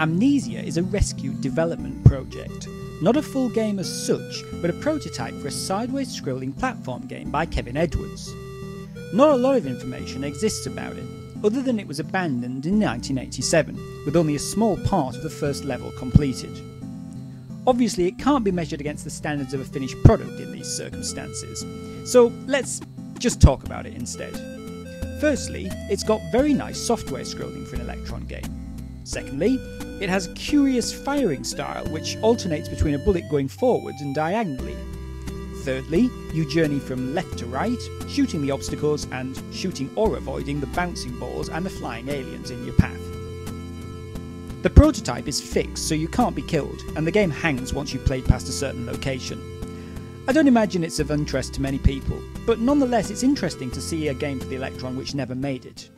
Amnesia is a rescue development project, not a full game as such, but a prototype for a sideways scrolling platform game by Kevin Edwards. Not a lot of information exists about it, other than it was abandoned in 1987, with only a small part of the first level completed. Obviously, it can't be measured against the standards of a finished product in these circumstances, so let's just talk about it instead. Firstly, it's got very nice software scrolling for an Electron game. Secondly, it has a curious firing style which alternates between a bullet going forwards and diagonally. Thirdly, you journey from left to right, shooting the obstacles and shooting or avoiding the bouncing balls and the flying aliens in your path. The prototype is fixed so you can't be killed, and the game hangs once you've played past a certain location. I don't imagine it's of interest to many people, but nonetheless it's interesting to see a game for the Electron which never made it.